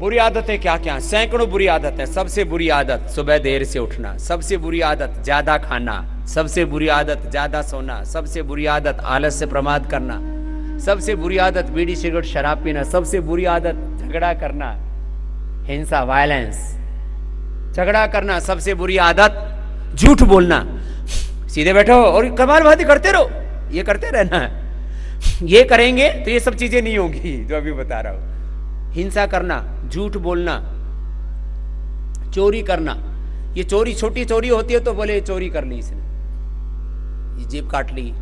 बुरी आदतें क्या क्या? सैकड़ों बुरी आदत है। सबसे बुरी आदत सुबह देर से उठना, सबसे बुरी आदत ज़्यादा खाना, सबसे बुरी आदत ज़्यादा सोना, सबसे बुरी आदत आलस से प्रमाद करना, सबसे बुरी आदत बीड़ी सिगरेट शराब पीना, सबसे बुरी आदत झगड़ा करना, हिंसा वायलेंस झगड़ा करना, सबसे बुरी आदत झूठ बोलना। सीधे बैठो और कमाल बातें करते रहो। ये करते रहना। ये करेंगे तो ये सब चीज़ें नहीं होंगी जो अभी बता रहा हूँ। हिंसा करना, झूठ बोलना, चोरी करना। ये चोरी, छोटी चोरी होती है तो बोले चोरी कर ली इसने। ये जेब काट ली,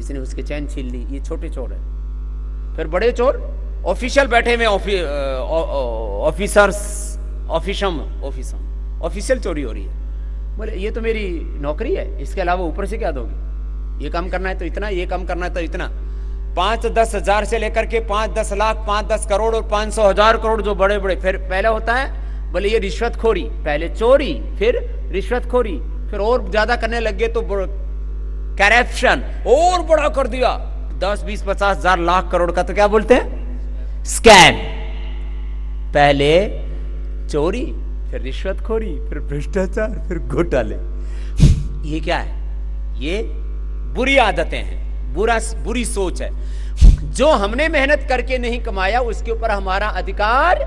इसने उसके चैन छीन ली, ये छोटे चोर है। फिर बड़े चोर, ऑफिशियल बैठे हुए ऑफिसर्स ऑफिसम ऑफिसम। ऑफिशियल चोरी हो रही है। बोले, ये तो मेरी नौकरी है, इसके अलावा ऊपर से क्या दोगे? ये काम करना है तो इतना, ये काम करना है तो इतना। पाँच दस हज़ार से लेकर के पाँच दस लाख, पाँच दस करोड़ और पाँच सौ हज़ार करोड़ जो बड़े बड़े फिर पहले होता है, बोले ये रिश्वतखोरी। पहले चोरी, फिर रिश्वतखोरी। फिर और ज़्यादा करने लगे तो करप्शन और बड़ा कर दिया। दस, बीस, पचास हज़ार, लाख करोड़ का तो क्या बोलते हैं? स्कैम पहले चोरी, फिर रिश्वतखोरी, फिर भ्रष्टाचार, फिर घोटाले। ये क्या है? ये बुरी आदतें हैं। बुरा, बुरी सोच है। जो हमने मेहनत करके नहीं कमाया, उसके ऊपर हमारा अधिकार,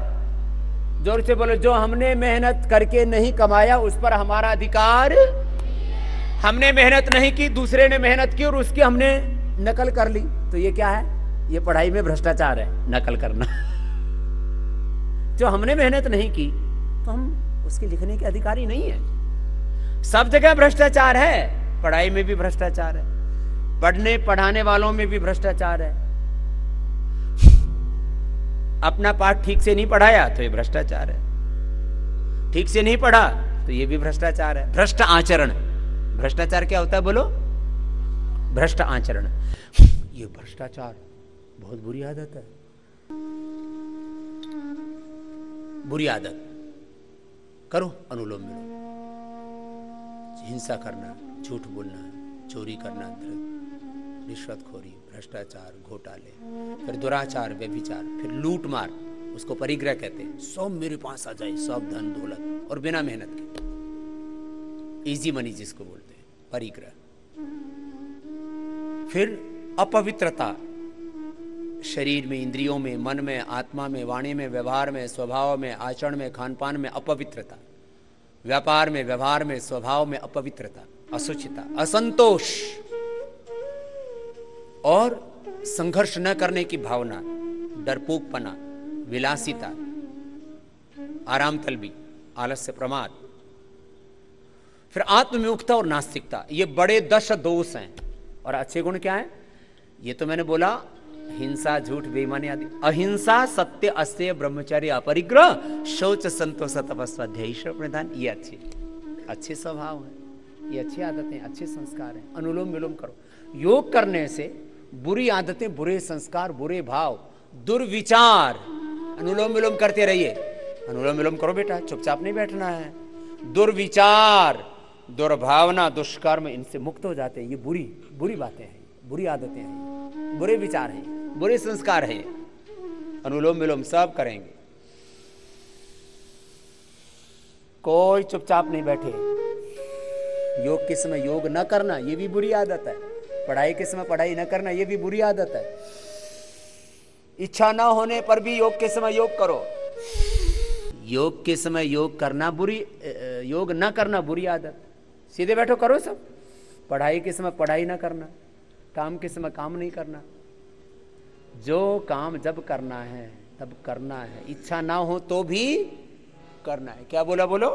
ज़ोर से बोलो, जो हमने मेहनत करके नहीं कमाया, उस पर हमारा अधिकार, हमने मेहनत नहीं की, दूसरे ने मेहनत की और उसकी हमने नकल कर ली। तो ये क्या है? ये पढ़ाई में भ्रष्टाचार है, नकल करना। जो हमने मेहनत नहीं की तो हम उसके लिखने के अधिकारी नहीं है। सब जगह भ्रष्टाचार है, पढ़ाई में भी भ्रष्टाचार है। पढ़ने पढ़ाने वालों में भी भ्रष्टाचार है। अपना पाठ ठीक से नहीं पढ़ाया तो ये भ्रष्टाचार है। ठीक से नहीं पढ़ा तो ये भी भ्रष्टाचार है। भ्रष्ट आचरण। भ्रष्टाचार क्या होता है बोलो? भ्रष्ट आचरण। ये भ्रष्टाचार। बहुत बुरी आदत है। बुरी आदत। करो अनुलोम विलोम। हिंसा करना, झूठ बोलना, चोरी करना रिश्वतखोरी भ्रष्टाचार, घोटाले, फिर दुराचार, व्यभिचार, फिर लूट मार उसको परिग्रह कहते हैं। सब मेरे पास आ जाए, सब धन दौलत, और बिना मेहनत के। इजी मनी जिसको बोलते हैं, परिग्रह। फिर अपवित्रता। शरीर में, इंद्रियों में, मन में, आत्मा में, वाणी में, व्यवहार में, स्वभाव में, आचरण में खान पान में अपवित्रता। व्यापार में, व्यवहार में, स्वभाव में अपवित्रता। असुचिता। असंतोष। और संघर्ष न करने की भावना, डरपोकपना, विलासिता आराम तलबी आलस्य प्रमाद फिर आत्मविमुखता और नास्तिकता, ये बड़े दश दोष हैं। और अच्छे गुण क्या है? ये तो मैंने बोला, हिंसा, झूठ, बेईमानी आदि। अहिंसा, सत्य, अस्त्य, ब्रह्मचर्य, अपरिग्रह, शौच, संतोष तपस्वा प्रधान ये अच्छे। अच्छे स्वभाव है, ये अच्छी आदतें अच्छे संस्कार हैं। अनुलोम विलोम करो। योग करने से बुरी आदतें, बुरे संस्कार, बुरे भाव, दुर्विचार अनुलोम विलोम करते रहिए। अनुलोम विलोम करो बेटा, चुपचाप नहीं बैठना है। दुर्विचार, दुर्भावना, दुष्कर्म इनसे मुक्त हो जाते हैं। ये बुरी बुरी बातें हैं, बुरी आदतें हैं, बुरे विचार हैं, बुरे संस्कार हैं। अनुलोम विलोम सब करेंगे। कोई चुपचाप नहीं बैठे। योग के समय योग न करना, ये भी बुरी आदत है। पढ़ाई के समय पढ़ाई न करना, ये भी बुरी आदत है। इच्छा ना होने पर भी योग के समय योग करो। योग के समय योग करना बुरी योग ना करना बुरी आदत। सीधे बैठो, करो सब। पढ़ाई के समय पढ़ाई ना करना, काम के समय काम नहीं करना। जो काम जब करना है, तब करना है। इच्छा ना हो तो भी करना है। क्या बोला बोलो?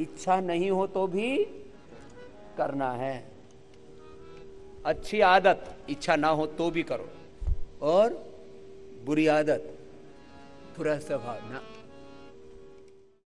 इच्छा नहीं हो तो भी करना है। अच्छी आदत इच्छा ना हो तो भी करो। और बुरी आदत बुरा स्वभाव ना